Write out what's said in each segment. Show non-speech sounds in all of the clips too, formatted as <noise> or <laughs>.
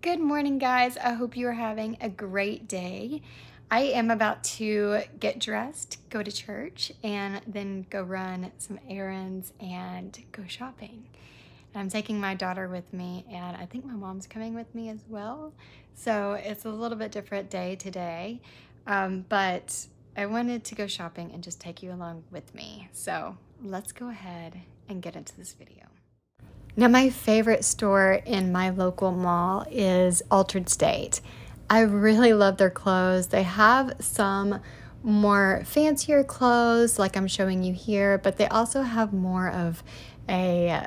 Good morning, guys. I hope you are having a great day. I am about to get dressed, go to church, and then go run some errands and go shopping. And I'm taking my daughter with me, and I think my mom's coming with me as well. So it's a little bit different day today, um, but I wanted to go shopping and just take you along with me. So let's go ahead and get into this video. Now, my favorite store in my local mall is Altar'd State. I really love their clothes. They have some more fancier clothes, like I'm showing you here, but they also have more of a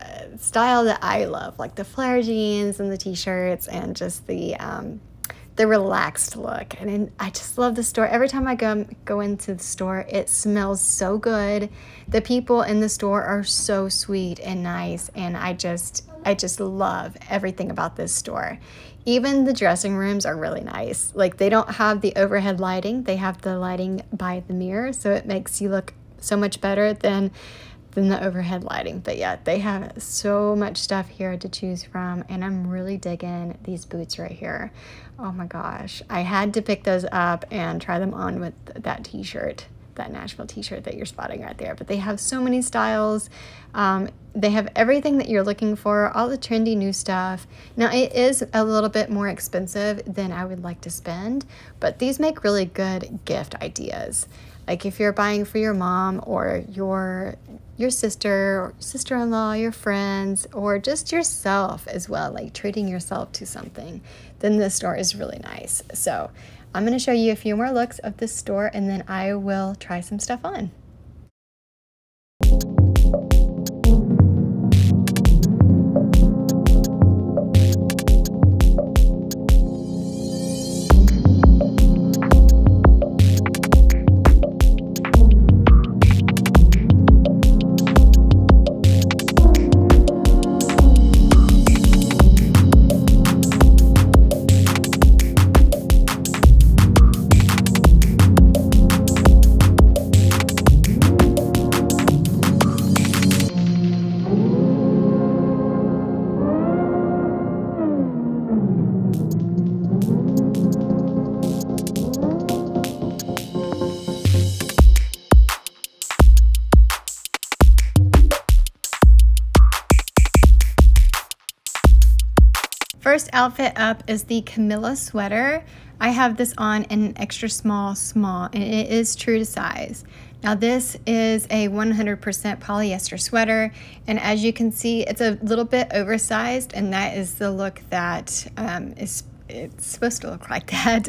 uh, style that I love, like the flare jeans and the t-shirts and just the um, the relaxed look. And I just love the store. Every time I go, go into the store, it smells so good. The people in the store are so sweet and nice. And I just, I just love everything about this store. Even the dressing rooms are really nice. Like they don't have the overhead lighting. They have the lighting by the mirror. So it makes you look so much better than than the overhead lighting. But yeah, they have so much stuff here to choose from, and I'm really digging these boots right here. Oh my gosh, I had to pick those up and try them on with that t-shirt that Nashville t-shirt that you're spotting right there. But they have so many styles. Um, they have everything that you're looking for, all the trendy new stuff. Now it is a little bit more expensive than I would like to spend, but these make really good gift ideas. Like if you're buying for your mom or your your sister or sister-in-law, your friends, or just yourself as well, like treating yourself to something, then this store is really nice. So I'm going to show you a few more looks of this store and then I will try some stuff on. Outfit up is the Camila sweater. I have this on in an extra small small and it is true to size. Now this is a 100% polyester sweater and as you can see it's a little bit oversized and that is the look that um, is it's supposed to look like <laughs> that.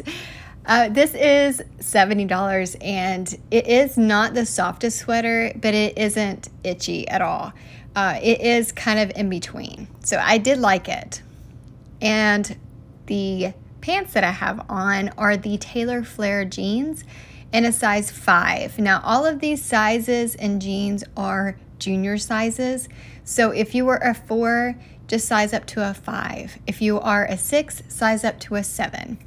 Uh, this is $70 and it is not the softest sweater but it isn't itchy at all. Uh, it is kind of in between so I did like it. And the pants that I have on are the Taylor Flare jeans in a size 5. Now, all of these sizes and jeans are junior sizes. So if you were a 4, just size up to a 5. If you are a 6, size up to a 7.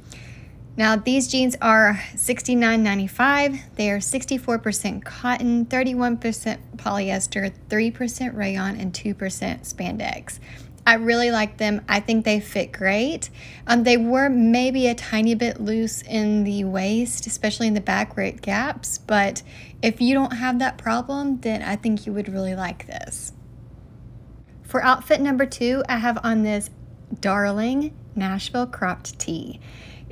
Now, these jeans are $69.95. They are 64% cotton, 31% polyester, 3% rayon, and 2% spandex. I really like them. I think they fit great. Um, they were maybe a tiny bit loose in the waist, especially in the back where it gaps, but if you don't have that problem, then I think you would really like this. For outfit number two, I have on this darling Nashville cropped tee.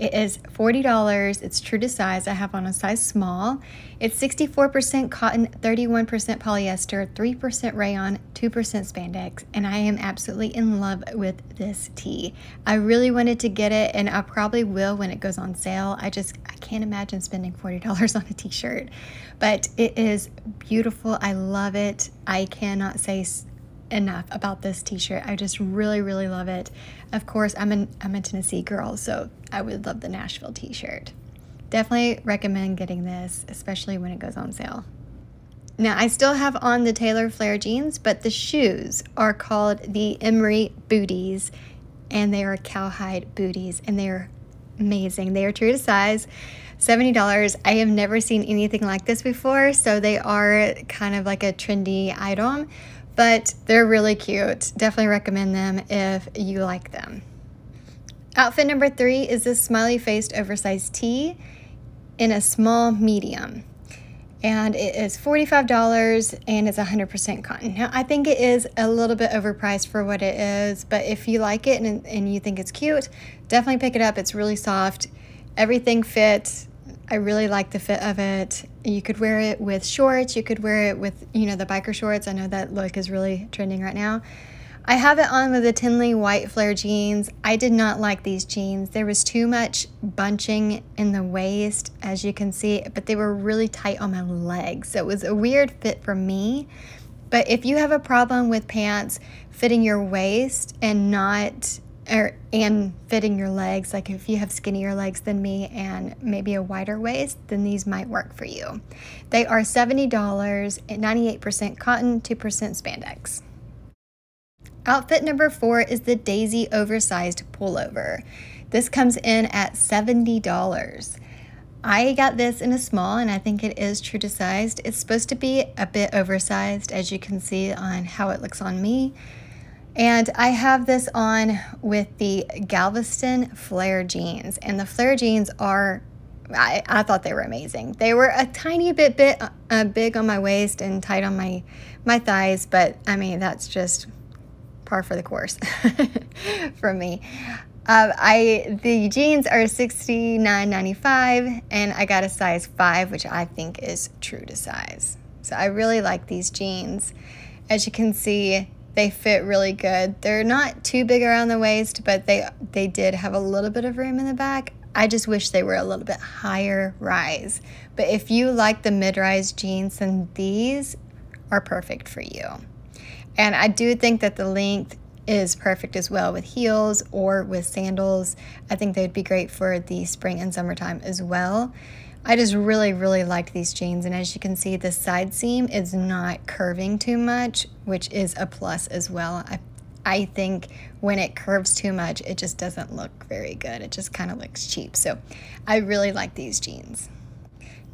It is $40. It's true to size. I have on a size small. It's 64% cotton, 31% polyester, 3% rayon, 2% spandex, and I am absolutely in love with this tee. I really wanted to get it, and I probably will when it goes on sale. I just I can't imagine spending $40 <laughs> on a t-shirt, but it is beautiful. I love it. I cannot say enough about this t-shirt. I just really, really love it. Of course, I'm, an, I'm a Tennessee girl, so I would love the Nashville t-shirt. Definitely recommend getting this, especially when it goes on sale. Now, I still have on the Taylor Flare jeans, but the shoes are called the Emery Booties, and they are cowhide booties, and they're amazing. They are true to size. $70. I have never seen anything like this before, so they are kind of like a trendy item, but they're really cute. Definitely recommend them if you like them. Outfit number three is this smiley faced oversized tee in a small medium. And it is $45 and it's 100% cotton. Now, I think it is a little bit overpriced for what it is, but if you like it and, and you think it's cute, definitely pick it up. It's really soft. Everything fits. I really like the fit of it. You could wear it with shorts. You could wear it with, you know, the biker shorts. I know that look is really trending right now. I have it on with the Tennley white flare jeans. I did not like these jeans. There was too much bunching in the waist, as you can see, but they were really tight on my legs. So it was a weird fit for me. But if you have a problem with pants fitting your waist and not or and fitting your legs like if you have skinnier legs than me and maybe a wider waist then these might work for you they are $70 98% cotton 2% spandex outfit number four is the daisy oversized pullover this comes in at $70 I got this in a small and I think it is true to size. It's supposed to be a bit oversized as you can see on how it looks on me. And I have this on with the Galveston Flare jeans. And the Flare jeans are, I, I thought they were amazing. They were a tiny bit, bit uh, big on my waist and tight on my, my thighs. But I mean, that's just par for the course <laughs> for me. Uh, I the jeans are $69.95 and I got a size 5 which I think is true to size. So I really like these jeans. As you can see they fit really good. They're not too big around the waist, but they they did have a little bit of room in the back. I just wish they were a little bit higher rise. But if you like the mid-rise jeans, then these are perfect for you. And I do think that the length is perfect as well with heels or with sandals. I think they'd be great for the spring and summertime as well. I just really, really liked these jeans. And as you can see, the side seam is not curving too much, which is a plus as well. I, I think when it curves too much, it just doesn't look very good. It just kind of looks cheap. So I really like these jeans.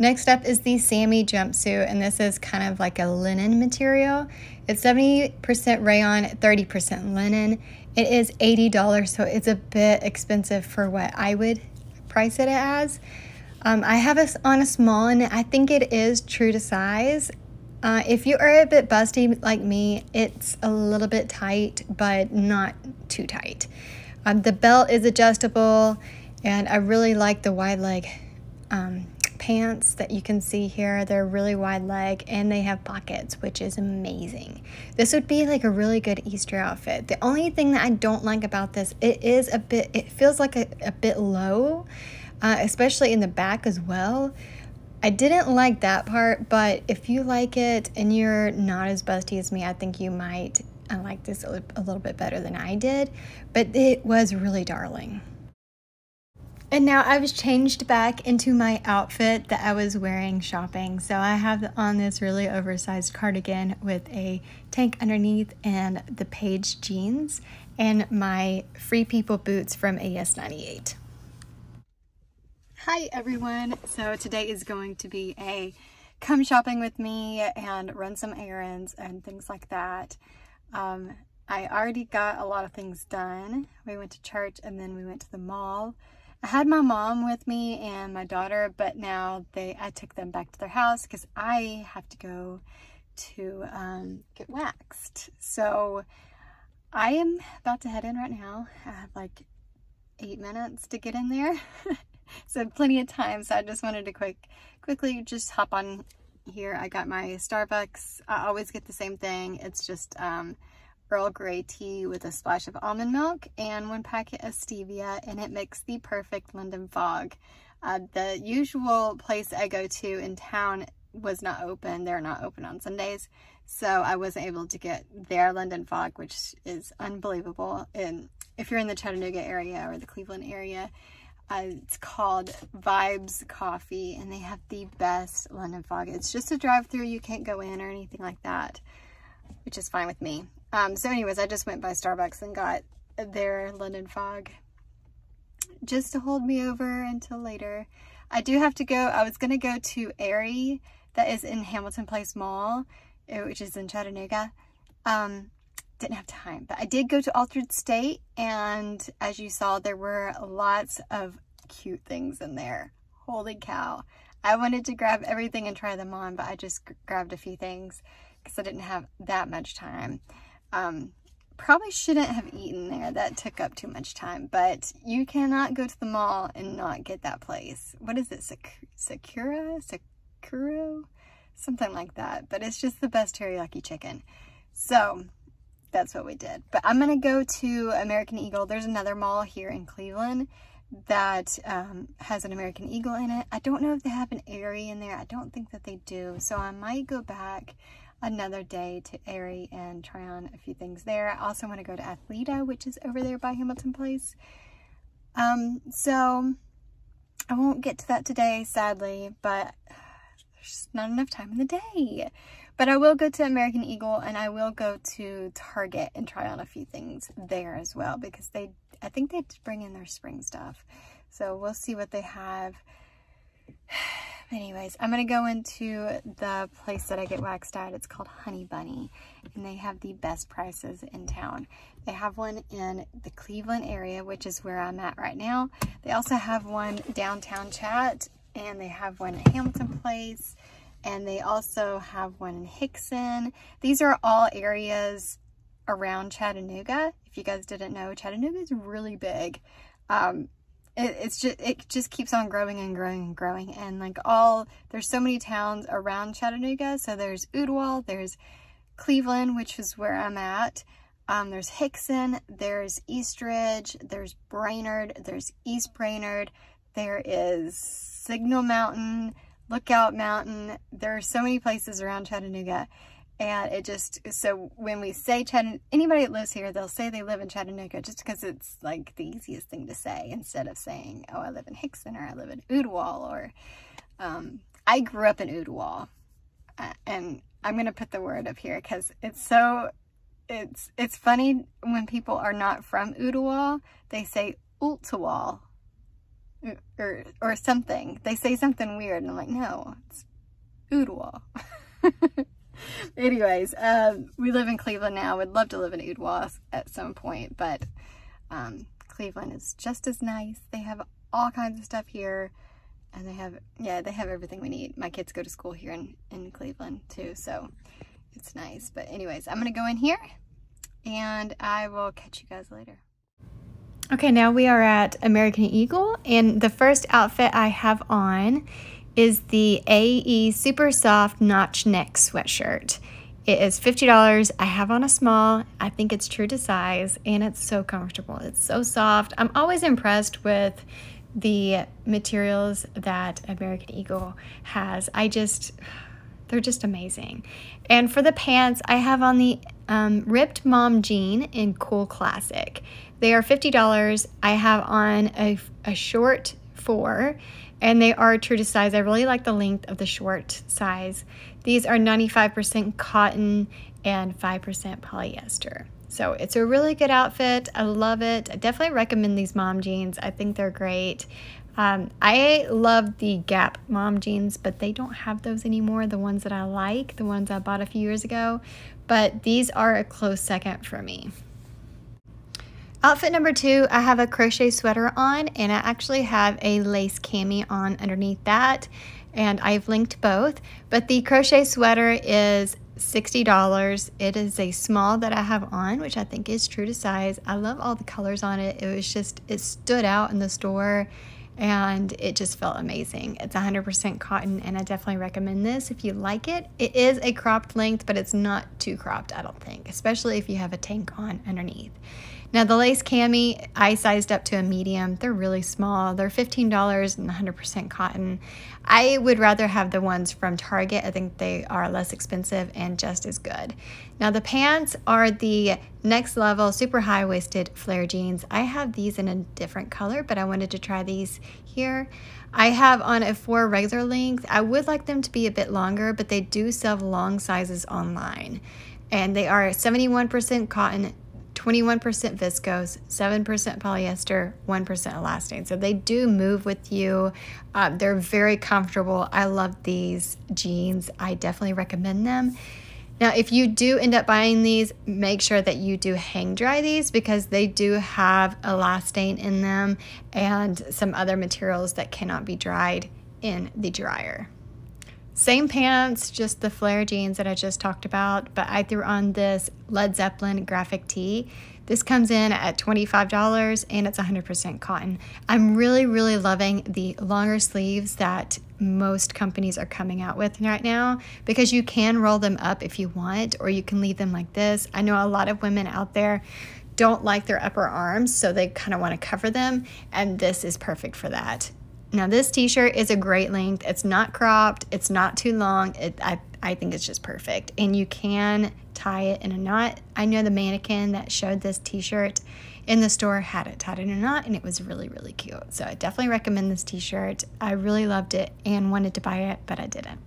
Next up is the Sammy jumpsuit, and this is kind of like a linen material. It's 70% rayon, 30% linen. It is $80, so it's a bit expensive for what I would price it as. Um, I have it on a small and I think it is true to size. Uh, if you are a bit busty like me, it's a little bit tight, but not too tight. Um, the belt is adjustable and I really like the wide leg um, pants that you can see here. They're really wide leg and they have pockets, which is amazing. This would be like a really good Easter outfit. The only thing that I don't like about this, it is a bit, it feels like a, a bit low uh, especially in the back as well. I didn't like that part, but if you like it and you're not as busty as me, I think you might uh, like this a, little bit better than I did. But it was really darling. And now I was changed back into my outfit that I was wearing shopping. So I have on this really oversized cardigan with a tank underneath and the Paige jeans and my Free People boots from AS98. Hi everyone. So today is going to be a come shopping with me and run some errands and things like that. Um, I already got a lot of things done. We went to church and then we went to the mall. I had my mom with me and my daughter, but now they I took them back to their house because I have to go to um, get waxed. So I am about to head in right now. I have like eight minutes to get in there. <laughs> <laughs> so plenty of time. So I just wanted to quick, quickly just hop on here. I got my Starbucks. I always get the same thing. It's just um, Earl Grey tea with a splash of almond milk and one packet of stevia and it makes the perfect London fog. Uh, the usual place I go to in town was not open. They're not open on Sundays. So I wasn't able to get their London fog, which is unbelievable. And if you're in the Chattanooga area or the Cleveland area, uh, it's called Vibes Coffee, and they have the best London Fog. It's just a drive-through. You can't go in or anything like that, which is fine with me. Um, so anyways, I just went by Starbucks and got their London Fog just to hold me over until later. I do have to go. I was going to go to Aerie that is in Hamilton Place Mall, eh, which is in Chattanooga. Um, didn't have time. But I did go to Altar'd State and as you saw, there were lots of cute things in there. Holy cow. I wanted to grab everything and try them on, but I just grabbed a few things because I didn't have that much time. Um, probably shouldn't have eaten there. That took up too much time, but you cannot go to the mall and not get that place. What is it? Sakura? Sakura? Something like that. But it's just the best teriyaki chicken. So that's what we did. But I'm going to go to American Eagle. There's another mall here in Cleveland that um, has an American Eagle in it. I don't know if they have an Aerie in there. I don't think that they do. So I might go back another day to Aerie and try on a few things there. I also want to go to Athleta, which is over there by Hamilton Place. Um, so I won't get to that today, sadly, but there's not enough time in the day. But I will go to American Eagle and I will go to Target and try on a few things there as well because they, I think they bring in their spring stuff. So we'll see what they have. <sighs> Anyways, I'm going to go into the place that I get waxed at. It's called Honey Bunny, and they have the best prices in town. They have one in the Cleveland area, which is where I'm at right now. They also have one downtown Chat, and they have one at Hamilton Place, and they also have one in Hixson. These are all areas around Chattanooga. If you guys didn't know, Chattanooga is really big. Um, it, it's just it just keeps on growing and growing and growing and like all there's so many towns around Chattanooga so there's Ooltewah there's Cleveland which is where I'm at um, there's Hixson, there's Eastridge there's Brainerd there's East Brainerd there is Signal Mountain Lookout Mountain there are so many places around Chattanooga and it just, so when we say Chattanooga, anybody that lives here, they'll say they live in Chattanooga just because it's like the easiest thing to say instead of saying, oh, I live in Hixson or I live in Ooltewah or, um, I grew up in. Uh, and I'm going to put the word up here because it's so, it's, it's funny when people are not from Ooltewah, they say Ooltewah or, or something. They say something weird and I'm like, no, it's Ooltewah. <laughs> Anyways, um, we live in Cleveland now. We'd love to live in Ooltewah at some point, but um, Cleveland is just as nice. They have all kinds of stuff here, and they have, yeah, they have everything we need. My kids go to school here in, in Cleveland too, so it's nice. But anyways, I'm going to go in here, and I will catch you guys later. Okay, now we are at American Eagle, and the first outfit I have on is the AE Super Soft Notch Neck Sweatshirt. It is $50. I have on a small. I think it's true to size and it's so comfortable. It's so soft. I'm always impressed with the materials that American Eagle has. I just, they're just amazing. And for the pants, I have on the um, Ripped Mom Jean in Cool Classic. They are $50. I have on a, a short four and they are true to size. I really like the length of the short size. These are 95% cotton and 5% polyester. So it's a really good outfit. I love it. I definitely recommend these mom jeans. I think they're great. Um, I love the Gap mom jeans, but they don't have those anymore. The ones that I like, the ones I bought a few years ago. But these are a close second for me. Outfit number two, I have a crochet sweater on and I actually have a lace cami on underneath that and I've linked both. But the crochet sweater is $60. It is a small that I have on, which I think is true to size. I love all the colors on it. It was just, it stood out in the store and it just felt amazing. It's 100% cotton and I definitely recommend this if you like it. It is a cropped length, but it's not too cropped, I don't think, especially if you have a tank on underneath. Now the lace cami, I sized up to a medium. They're really small. They're $15 and 100% cotton. I would rather have the ones from Target. I think they are less expensive and just as good. Now the pants are the next level super high waisted flare jeans. I have these in a different color, but I wanted to try these here. I have on a four regular length. I would like them to be a bit longer, but they do sell long sizes online. And they are 71% cotton, 21% viscose, 7% polyester, 1% elastane. So they do move with you. Uh, they're very comfortable. I love these jeans. I definitely recommend them. Now, if you do end up buying these, make sure that you do hang dry these because they do have elastane in them and some other materials that cannot be dried in the dryer. Same pants, just the flare jeans that I just talked about, but I threw on this Led Zeppelin graphic tee. This comes in at $25 and it's 100% cotton. I'm really, really loving the longer sleeves that most companies are coming out with right now because you can roll them up if you want or you can leave them like this. I know a lot of women out there don't like their upper arms, so they kind of want to cover them, and this is perfect for that. Now this t-shirt is a great length. It's not cropped. It's not too long. It, I, I think it's just perfect. And you can tie it in a knot. I know the mannequin that showed this t-shirt in the store had it tied in a knot and it was really, really cute. So I definitely recommend this t-shirt. I really loved it and wanted to buy it, but I didn't.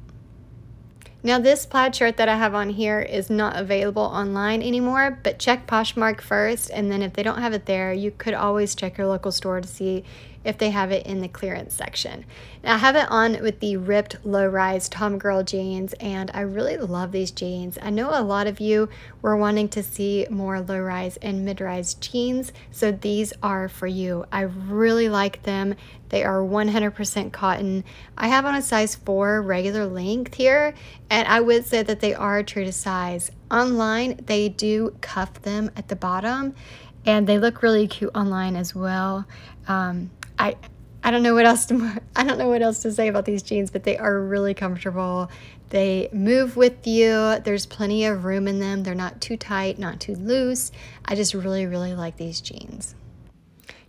Now this plaid shirt that I have on here is not available online anymore, but check Poshmark first and then if they don't have it there, you could always check your local store to see if they have it in the clearance section. Now I have it on with the ripped low-rise Tom Girl jeans and I really love these jeans. I know a lot of you were wanting to see more low-rise and mid-rise jeans, so these are for you. I really like them. They are 100% cotton. I have on a size 4 regular length here, and I would say that they are true to size. Online, they do cuff them at the bottom, and they look really cute online as well. Um, I I don't know what else to <laughs> I don't know what else to say about these jeans, but they are really comfortable. They move with you. There's plenty of room in them. They're not too tight, not too loose. I just really really like these jeans.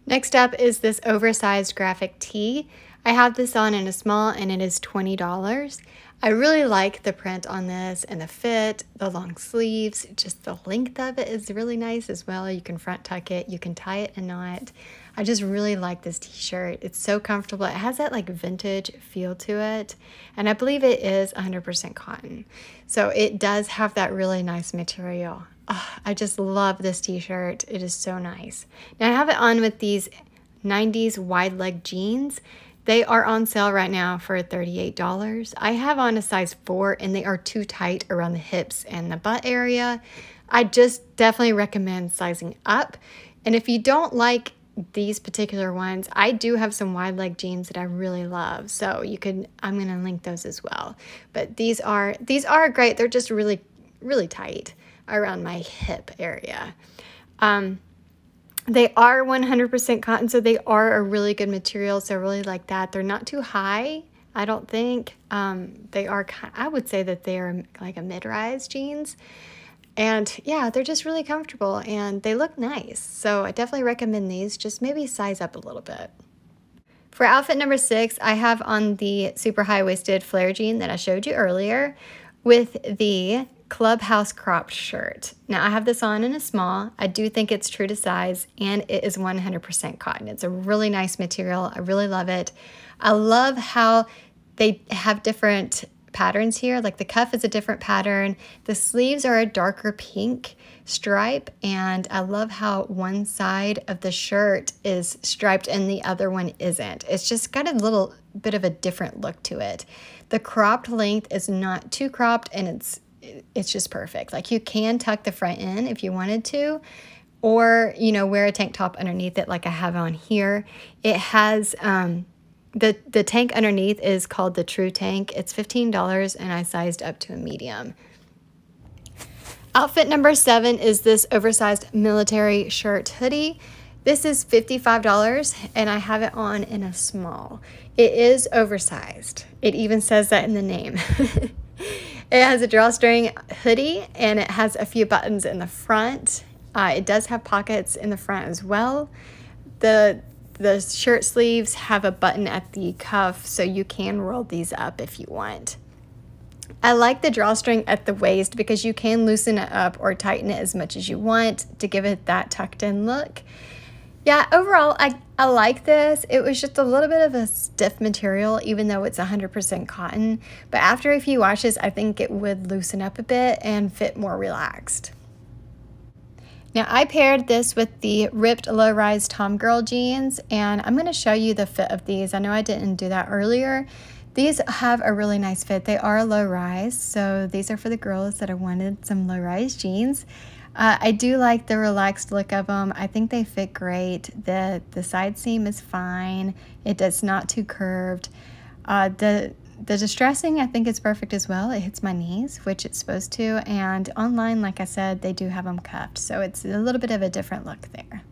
Next up is this oversized graphic tee. I have this on in a small and it is $20. I really like the print on this and the fit, the long sleeves, just the length of it is really nice as well. You can front tuck it, you can tie it a knot. I just really like this t-shirt. It's so comfortable. It has that like vintage feel to it. And I believe it is 100% cotton. So it does have that really nice material. Oh, I just love this t-shirt. It is so nice. Now I have it on with these 90s wide leg jeans. They are on sale right now for $38. I have on a size 4 and they are too tight around the hips and the butt area. I just definitely recommend sizing up. And if you don't like these particular ones, I do have some wide leg jeans that I really love. So you could I'm going to link those as well. But these are these are great. They're just really really tight around my hip area. Um, they are 100% cotton, so they are a really good material. So I really like that. They're not too high, I don't think. Um, they are, I would say that they are like a mid-rise jeans. And yeah, they're just really comfortable and they look nice. So I definitely recommend these. Just maybe size up a little bit. For outfit number six, I have on the super high-waisted flare jean that I showed you earlier with the Clubhouse cropped shirt. Now I have this on in a small. I do think it's true to size and it is 100% cotton. It's a really nice material. I really love it. I love how they have different patterns here. Like the cuff is a different pattern. The sleeves are a darker pink stripe. And I love how one side of the shirt is striped and the other one isn't. It's just got a little bit of a different look to it. The cropped length is not too cropped and it's it's just perfect. Like you can tuck the front in if you wanted to, or you know wear a tank top underneath it like I have on here. It has um, the, the tank underneath is called the True Tank. It's $15 and I sized up to a medium. Outfit number seven is this oversized military shirt hoodie. This is $55 and I have it on in a small. It is oversized. It even says that in the name. <laughs> it has a drawstring hoodie and it has a few buttons in the front. Uh, it does have pockets in the front as well. The the shirt sleeves have a button at the cuff, so you can roll these up if you want. I like the drawstring at the waist because you can loosen it up or tighten it as much as you want to give it that tucked in look. Yeah, overall, I, I like this. It was just a little bit of a stiff material, even though it's 100% cotton. But after a few washes, I think it would loosen up a bit and fit more relaxed. Now I paired this with the ripped low-rise Tom Girl jeans and I'm going to show you the fit of these. I know I didn't do that earlier. These have a really nice fit. They are low rise, so these are for the girls that have wanted some low rise jeans. Uh, I do like the relaxed look of them. I think they fit great. The the side seam is fine. It does not too curved. Uh, the the distressing I think is perfect as well. It hits my knees, which it's supposed to. And online, like I said, they do have them cuffed, so it's a little bit of a different look there.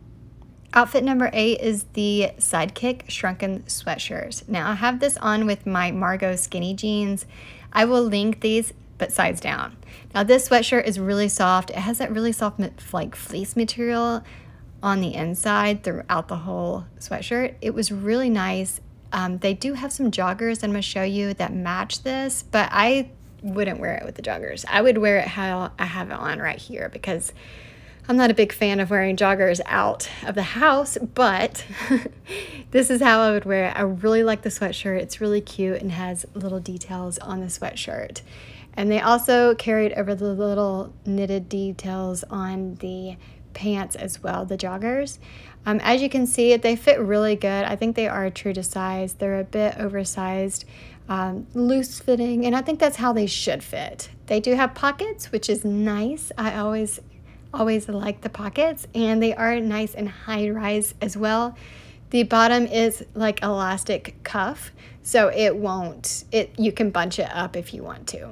Outfit number eight is the Sidekick Shrunken Sweatshirt. Now I have this on with my Margot skinny jeans. I will link these, but sides down. Now this sweatshirt is really soft. It has that really soft like fleece material on the inside throughout the whole sweatshirt. It was really nice. Um, they do have some joggers I'm gonna show you that match this, but I wouldn't wear it with the joggers. I would wear it how I have it on right here because I'm not a big fan of wearing joggers out of the house, but <laughs> this is how I would wear it. I really like the sweatshirt. It's really cute and has little details on the sweatshirt. And they also carried over the little knitted details on the pants as well, the joggers. Um, as you can see, they fit really good. I think they are true to size. They're a bit oversized, um, loose fitting, and I think that's how they should fit. They do have pockets, which is nice. I always always like the pockets and they are nice and high rise as well. The bottom is like elastic cuff, so it won't, it you can bunch it up if you want to.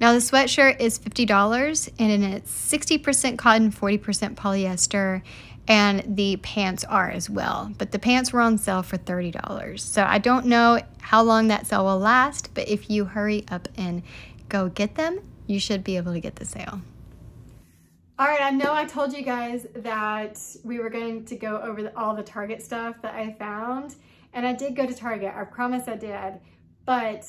Now the sweatshirt is $50 and it's 60% cotton, 40% polyester, and the pants are as well. But the pants were on sale for $30. So I don't know how long that sale will last, but if you hurry up and go get them, you should be able to get the sale. All right, I know I told you guys that we were going to go over the, all the Target stuff that I found, and I did go to Target, I promise I did, but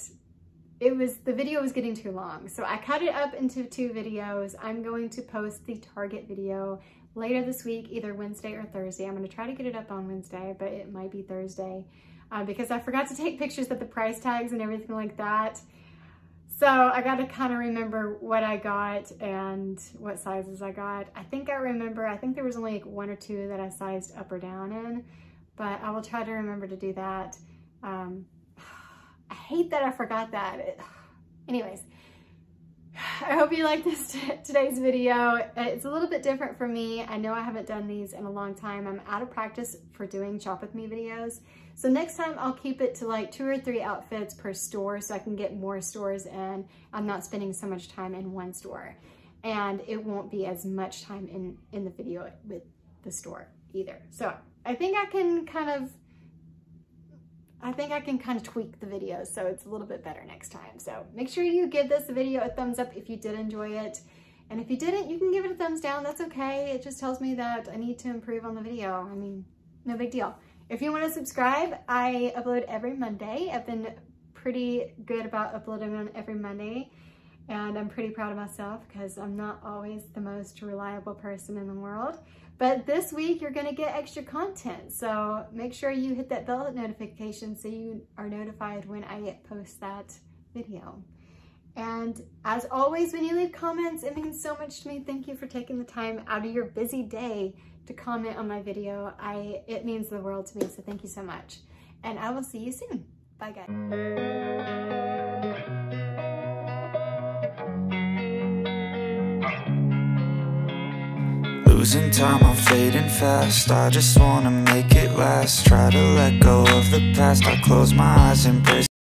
it was, the video was getting too long. So I cut it up into two videos. I'm going to post the Target video later this week, either Wednesday or Thursday. I'm gonna try to get it up on Wednesday, but it might be Thursday uh, because I forgot to take pictures of the price tags and everything like that. So I got to kind of remember what I got and what sizes I got. I think I remember, I think there was only like one or two that I sized up or down in, but I will try to remember to do that. Um, I hate that I forgot that. It, <sighs> anyways, <sighs> I hope you like this today's video. It's a little bit different for me. I know I haven't done these in a long time. I'm out of practice for doing shop with me videos. So next time I'll keep it to like two or three outfits per store so I can get more stores and I'm not spending so much time in one store. And it won't be as much time in, in the video with the store either. So I think I can kind of I think I can kind of tweak the video so it's a little bit better next time. So make sure you give this video a thumbs up if you did enjoy it. And if you didn't, you can give it a thumbs down. That's okay. It just tells me that I need to improve on the video. I mean, no big deal. If you want to subscribe, I upload every Monday. I've been pretty good about uploading on every Monday. And I'm pretty proud of myself because I'm not always the most reliable person in the world. But this week you're gonna get extra content. So make sure you hit that bell notification so you are notified when I post that video. And as always, when you leave comments, it means so much to me. Thank you for taking the time out of your busy day to comment on my video. I It means the world to me, so thank you so much. And I will see you soon. Bye, guys. Losing time, I'm fading fast. I just wanna make it last. Try to let go of the past. I close my eyes, embrace